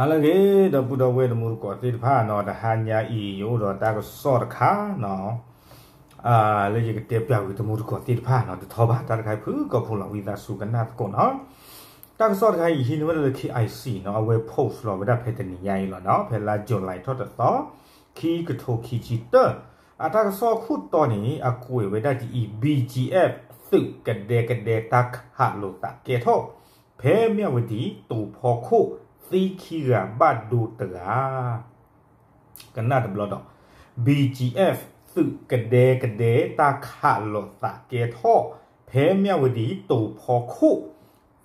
ဟာလကေဒပုဒဝေဒမူကောတိဖာနော်တဟာညာဤယောတော့တာကစောတခါနော်အာလေကြီးကတေပြောက်ဝေဒမူကောတိဖာနော်တထောပါတာခိုင်ဖူကဖူလာဝိဒါစုကနာကောနော်တာကစောတခိုင်ဟိနဝလေ KIC နော်အဝဲ post လောဝဒဖေတနီယိုင်လောနော်ဖဲလာဂျွန်လိုက်ထော့တော့ခီကထိုခီချီတအတာကစောခုတော်နီအကွေဝဒတီ BGF သုကဒေကဒေတာခဟာလိုတာကေထောဖဲမြဝတီတူဖော်ခု သီခီရာဘတ်ဒူတရာကနတ်ဘလတော့ BGF သုကဒေကဒေတာခါလောတာကေထောဖဲမြဝဒီတူဖောခု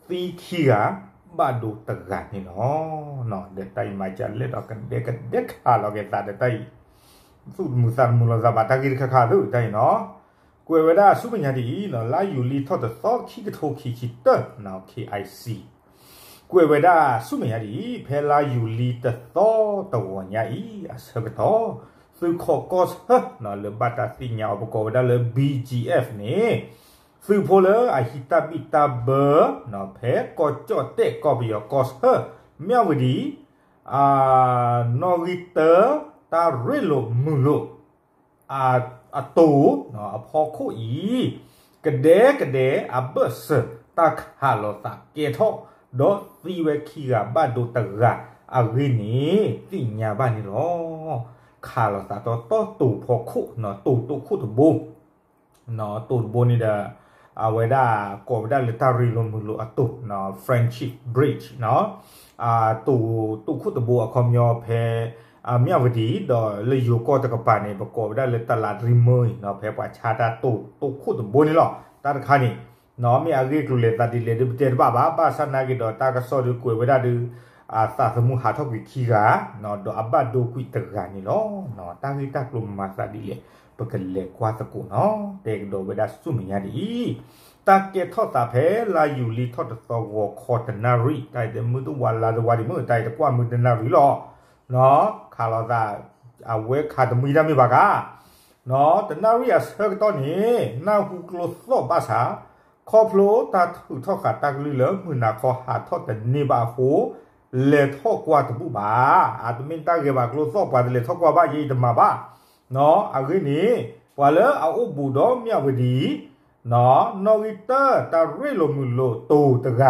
သီခီရာဘတ်ဒူတရာနေနော်နော်တဲ့တိုင်မကြလက်တော့ကဒေကဒေခါလောကေတာတဲ့တိုင်သုမူဆာမူလဇဘာတာဂီခခါလို့တိုင်နော်ကွယ်ဝဒစုပညာတီနော်လာယူလီထော့တဲ့သောခီကထိုခီချီတနော် KIC ကွယ်ဝဒဆုမရဒီဖဲလာယူလီတသောတဝညာဤအစကတော်သုခောကောစဟနော်လဘတာတိညာဘကောဝဒလ BGF နေသုဖိုလအဟိတပိတဘနော်ဖဲကောကြော့တဲ့ကောဘီယောကောစဟမြဝဒီအာနော်ဂီတတာရီလိုမူလိုအာအတူနော်အဖော်ခုဤကတဲ့ကတဲ့အဘစတာခါလောတာကေထော ဒေါ်သီဝဲခီကဘတ်ဒိုတရာအဂိနီတိညာဘာနီလောခါလောတာတော့တော့တူဖို့ခုနော်တူတူခုတဘုံနော်တူဘုံနေတာအဝဒကောဝဒလတာရီလိုမူလိုအတုနော် friendship bridge နော်အာတူတူခုတဘုံအခေါမျောဖဲအမြဝတီတော့လေယိုကောတကပနေဘကောဝဒလတလာရီမွေနော်ဖဲပွားချာတာတူတူခုတဘုံနီလောတာတခါနီ နော်မြေအဂိကလေတတိလေဒီတေဘာဘာပါစနာကိတော့တာကစောဒီကွေဝဒဒူအာသာသမှုဟာထောက်ကိခီကနော်တော့အဘတ်ဒိုကွိတကနီလောနော်တာဂိတကလုံမာစာဒီလေပကလေကွာတကူနော်တေကဒိုဝဒဆုမညာဒီတာကေထောတာဖဲလာယူလီထောတသောဝခေါ်တနာရီတိုင်တမှုတဝလာဒဝဒီမှုတိုင်တကွာမှုတနာရီလောနော်ခါလောသာအဝဲခါတမီရမေဘာကနော်တနာရီအစကတော့နေနာဟုကလောသောဘာသာ ခေါပလိုတာထုထောခတာကလူလမှုနာခေါဟာထောတနေပါဟုလေထောကွာတပူပါအတမင်တာကေပါကလိုသောပါလေထောကွာပါယေတမပါနော်အခိနေဝါလအုပ်ဘူတော်မြဝဒီနော်နော်ဝီတာတာရီလိုမူလိုတိုတက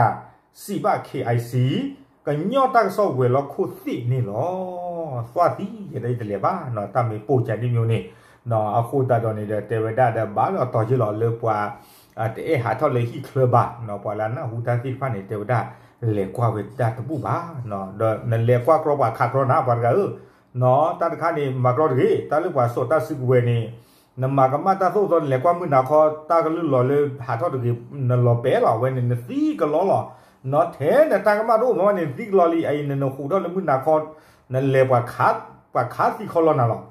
စီပါ KIC ကညော့တက်ဆော့ဝဲလောခုသိနေလောသွားတိရတဲ့တလေပါနော်တမေပို့ချန်ဒီမျိုးနေနော်အခုတတော်နေတဲ့တေဝဒတဲ့ဘာလို့တော်ကြီးလောလေပွား အတေဟာထော်လေဟီကလဘာနော်ပွာလာနာဟူတာတိဖာနေတေဝဒလေကွာဝေတာတပူပါနော်ဒနလေကွာကရောပါခါကရောနာပါကနော်တတခါနေမကရောတကြီးတလူပါစောတစုဝဲနေနမကမတာသို့တော့လေကွာမှုနာခေါ်တာကလူလော်လေဟာထော်တကြီးနလော်ပဲလော်ဝဲနေစီကလော်လော်နော်ထဲနတာကမတို့မနေစီကလော်လီအိုင်နနခုတော့လေမှုနာခေါ်နလေပါခါပါခါစီခေါ်လော်နာလော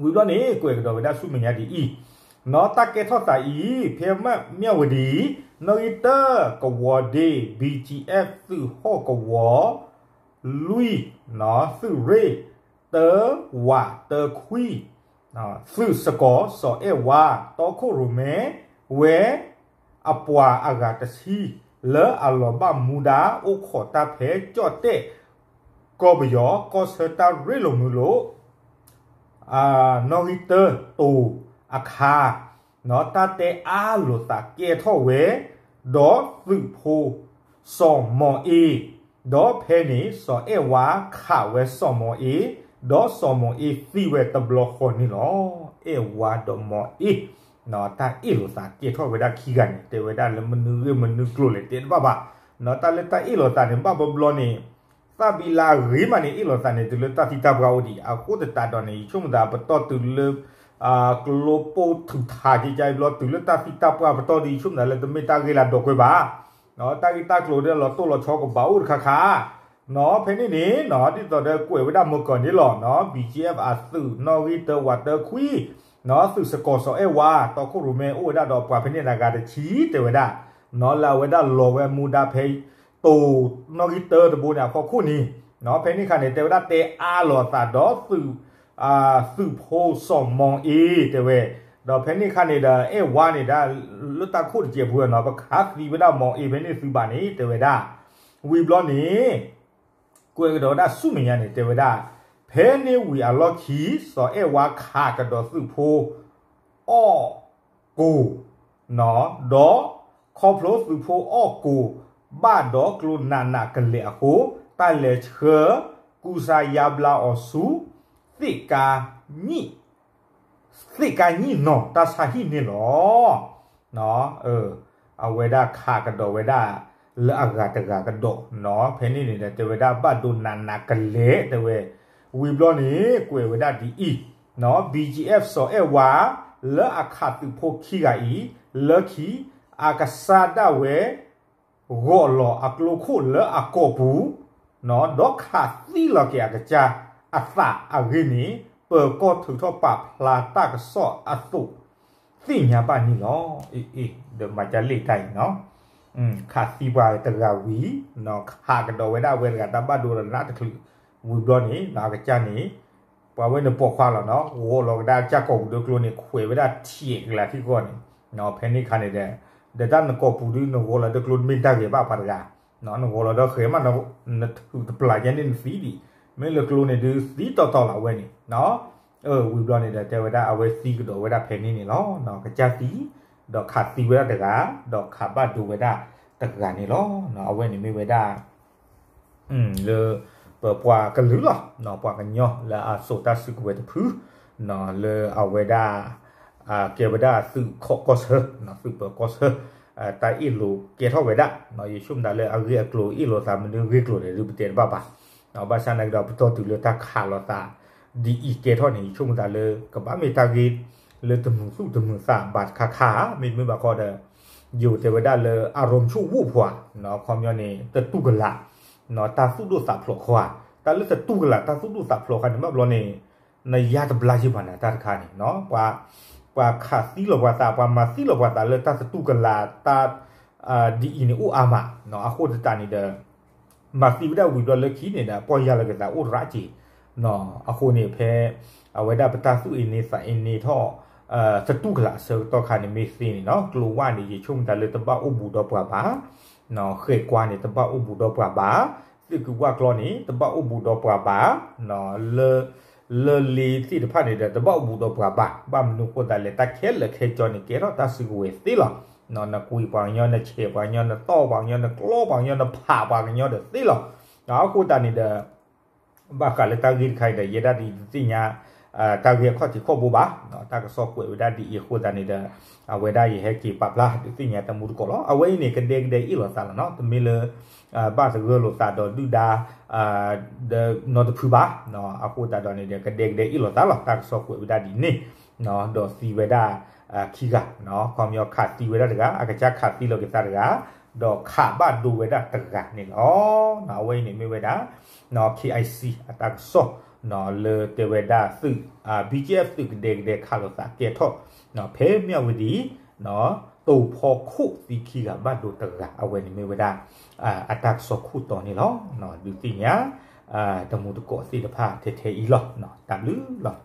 ဝီတော့နေကိုယ်ကတော့ဒါစုမညာဒီအီ နော်တကေထောတာဤဖေမမြဝဒီနော်ဤတကဝဒီ BGF သူဟောကဝလူီနော်သူရေတဝါတခွီနော်သူစကောစောအေဝါတောခုရမေဝဲအပွာအဂတစီလေအလောဘမူဒါဥခောတာဖဲကြော့တဲ့ကောဘယောကောစတာရေလိုမူလိုအာနော်ဟီတတူ အခါနော်တတဲ့အားလို့တာကဲထော့ဝဲဒေါ်ဖူဖိုစောမောအေဒေါ်ဖဲနီစောအေဝါခါဝဲစောမောအေဒေါ်စောမောအေဖီဝဲတဘလခေါနီလောအေဝါဒေါ်မောအေနော်တာအေလို့တာကဲထော့ဝဲတာခီကန်တေဝဲတာလမနူရမနူကလိုလေတေဘာဘာနော်တာလက်တာအေလို့တာနေဘာဘဘလောနီသဘီလာရီမနီအေလို့တာနေတူလတာတီတာဘရာဝဒီအခုတတာတော့နေချုံတာပတော့တူလ အာကလိုပိုထူထာကြီးကြိုင်ဘလတူလတာဖီတာပွားပတော်ဒီချုံတယ်လေတမေတာကေလာတော့ခွေပါနော်တာဂီတာကလိုတယ်လောတိုလောချောကဘာဦးခခါနော်ဖဲနေနေနော်ဒီတော့တဲ့ကွယ်ဝဒမကောနေလောနော် BGF အသုနော်ဝီတဝတ်တခွီနော်သုစကောဆောအဲဝါတော့ခုရမဲအိုဒါတော့ပွားဖဲနေတာကတချီတေဝဒနော်လာဝဒလောဝဲမူဒါဖေတူနော်ဂီတတဘူနာခေါခုနီနော်ဖဲနေခါနေတေဝဒတေအားလောတာတော့သု အာစုဖိုးစော်မွန်အေးတဲ့ဝဲတော့ဖဲနေခနေတာအဲဝါနေတာလွတ်တခုတကျေဘူးနော်ဘခါခီဝဒမောင်အေးဘဲနေစုပါနေတဲ့ဝဲဒါဝီဘလော့နေကွယ်ကတော့ဒါစုမရနေတေဝဒါဖဲနေဝီအလော့ခီစောအဲဝါခါကတော့စုဖိုးအော်ကိုနော်ဒေါ်ခေါပလိုစုဖိုးအော်ကိုဘာဒေါ်ကလုနာနာကလေအဟိုတိုင်လေချေကူစာယာဘလာအဆူ thica ni thica ni no ta sa hi ni lo no เออเอาเวดาคากระโดเวดาเลอากาตกากระโดเนาะเพนี่นี่แต่เวดาบัดดูนันนักเลแต่เววีบลอนี่กวยเวดาดีอีเนาะ BGF สอเอวาเลอากาตุโพคีกาอีเลอคีอากาซาดาเวโกโลอักโลคุเลออากโกบูเนาะดอกขาตีลอเกอากาจา ะเลีได้เนาะอืมขาสีบายตะกาวีเนาะขากระดอเวดาเวกาตาบาดูรนะตะคือวูดอนี่นากะจานี่ปาเวนปอควาแล้วเนาะโวลอกดาจักกอดูกลนี่ขวยเวดาเทียกละที่ก่อนเนาะเพนี่คันนี่เดเดดันก็ปูดูนโวละตะกลุนมิตาเกบาปารกาเนาะนโวละดอเขมันเนาะนตะปลายันนี่สีดี မဲလကလိုနေဒီစီတော်တော်လာဝဲနေနော်เออวิบลอนี่เดเวดาเอาไว้ซีก็ดอกเวดาเพนี่นี่เนาะเนาะกะจัตีดอกขาตีเวดาตะกาดอกขาบะดูเวดาตะกานี่เนาะเนาะเอาไว้นี่มีเวดาอืมเลปปวากะลือล่ะเนาะปวากะญอละอาโซตาสึกเวดพูเนาะเลเอาเวดาอ่าเกเวดาสึขอกอสเนาะสึปกอสอ่าตาอีโลเกทอเวดาเนาะยิชุมดาเลอาเรียกโลอีโลตามนึกเรียกโลเลยรูปเตนบ้าบ้ na ba sa nai da puto tu le ta kha lo ta di i ke tho ni chung ta le ka ba me ta ge le tu mu su tu mu sa ba kha kha me me ba ko da yo te wa da le a rom chu wu phwa no khom yo ni te tu ga la no ta su do sa phlo khwa ta le te tu ga la ta su do sa phlo kha ni ma lo ni na ya ta bla ji ba na ta kha ni no kwa kwa kha si lo wa ta kwa ma si lo wa ta le ta su tu ga la ta အာဒီအင်းဦးအမနော်အခုတတနေတယ် စုဒုစာဖလောခွာတာလေတတုကလာတာစုဒုစာဖလောခါနေမဘလောနေနရတဘလာကြီးပါနာတာခါနေနော်ပွာပွာခါစီလောဘတာပွာမစီလောဘတာလေတာစတုကလာတာအာဒီအင်းဦးအာမနော်အခုတတနေတဲ့မစီဝဒဝီဒလခီနေတာပေါ်ရလကတာဥရာကြီးနော်အခုနေဖဲအဝဒပတာစုအင်းနေစာအင်းနေတော့အာစတုကလာဆောတော့ခါနေမေးစင်းနော်ကလိုဝါနေရချုံတလေတပအုပ်ဘူးတော့ပွားပါနော်ခေကွာနေတပအုပ်ဘူးတော့ပွားပါဒီကူဝါကလောနေတပအုပ်ဘူးတော့ပွားပါနော်လေလေလီတိတဖတ်နေတဲ့တပအုပ်ဘူးတော့ပွားပါဘာမနုကိုတလေတခဲလက်ခဲကြောနေကေတော့တဆီကိုဝေသီလာ နော်နကွေပါညောနဲ့ချေပါညောနဲ့တော့ပါညောနဲ့ကလောပါညောနဲ့ဖာပါညောတဲ့သီလာနော်ကိုတနေတဲ့ဘာကလည်းတာဂိခိုင်တဲ့ရဒဒီတိညာအာတာဂိခေါတိခေါဘူဘာနော်တာကဆော့ကွေဝဒဒီယခိုဒနီဒအဝဒယဟကီပပလာဒီတိညာတမှုကောလောအဝဲနေကတဲ့တဲ့ဤလောဆာလနော်တမီလအာဘာစဂလောတာဒဒူဒါအာဒနော်တဖူဘာနော်အခုတာဒနေတဲ့ကတဲ့တဲ့ဤလောတာလောတာ ကဆော့ကွေဝဒဒီနေနော်ဒေါ်စီဝဒအာခီကနော်ခေါမျောခတ်တီဝဒတကအကကြခတ်တီလောကတာတကဒေါ်ခဘဒူဝဒတကနေလောနော်ဝဲနေမိဝဒနော် KIC အတက်ဆော့နော်လေတေဝဒသုအာ BGF သုဒေဒေခါလောစာကေထော့နော်ဖဲမြဝဒီနော်တူဖောခုစီခီကဘတ်ဒိုတကအဝဲနေမေဝဒအာအတက်ဆော့ခုတော်နေလောနော်ဒီတိညာအာတမှုတကောစီတဖာထေထေဤလောနော်တမ်လူလော